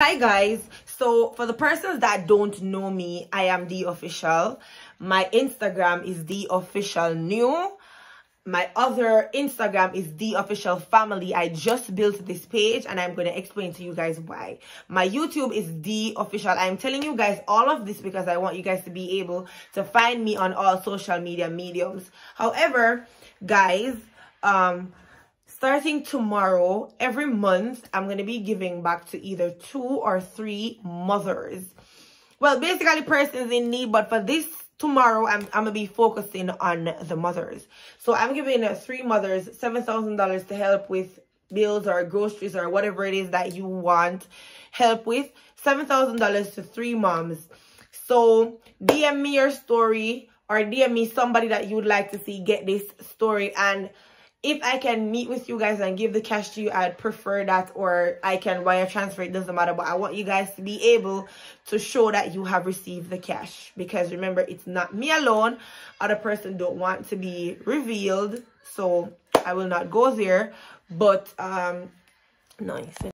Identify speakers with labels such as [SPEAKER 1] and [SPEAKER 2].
[SPEAKER 1] Hi guys, so for the persons that don't know me, I am Dee Official. My Instagram is Dee Official new. My other Instagram is Dee Official family. I just built this page and I'm going to explain to you guys why. My YouTube is Dee Official. I'm telling you guys all of this because I want you guys to be able to find me on all social media mediums. However, guys, um, starting tomorrow, every month, I'm going to be giving back to either two or three mothers. Well, basically persons in need, but for this tomorrow, I'm, I'm going to be focusing on the mothers. So I'm giving uh, three mothers $7,000 to help with bills or groceries or whatever it is that you want help with. $7,000 to three moms. So DM me your story or DM me somebody that you would like to see get this story and if I can meet with you guys and give the cash to you, I'd prefer that or I can wire transfer, it doesn't matter. But I want you guys to be able to show that you have received the cash. Because remember, it's not me alone. Other person don't want to be revealed. So I will not go there. But, um, nice.